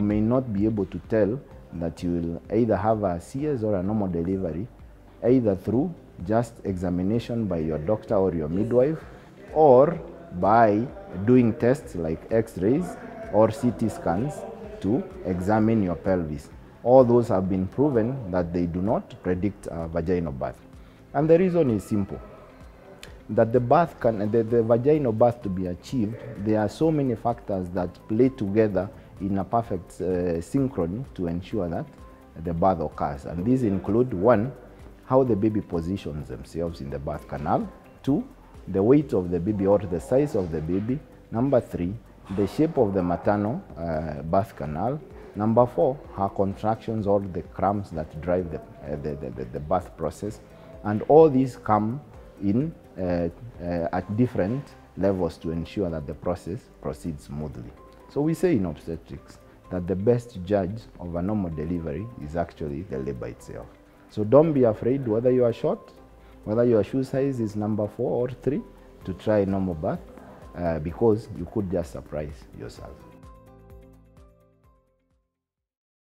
not be able to tell that you will either have a CS or a normal delivery either through just examination by your doctor or your midwife or by doing tests like x-rays or CT scans to examine your pelvis. All those have been proven that they do not predict a vaginal birth. And the reason is simple that the birth can the, the vaginal birth to be achieved there are so many factors that play together in a perfect uh, synchrony to ensure that the birth occurs. And these include one how the baby positions themselves in the birth canal. Two the weight of the baby or the size of the baby. Number three the shape of the maternal uh, birth canal. Number four her contractions or the cramps that drive the, uh, the, the, the birth process. And all these come in uh, uh, at different levels to ensure that the process proceeds smoothly. So we say in obstetrics that the best judge of a normal delivery is actually the labor itself. So don't be afraid whether you are short, whether your shoe size is number four or three, to try normal birth uh, because you could just surprise yourself.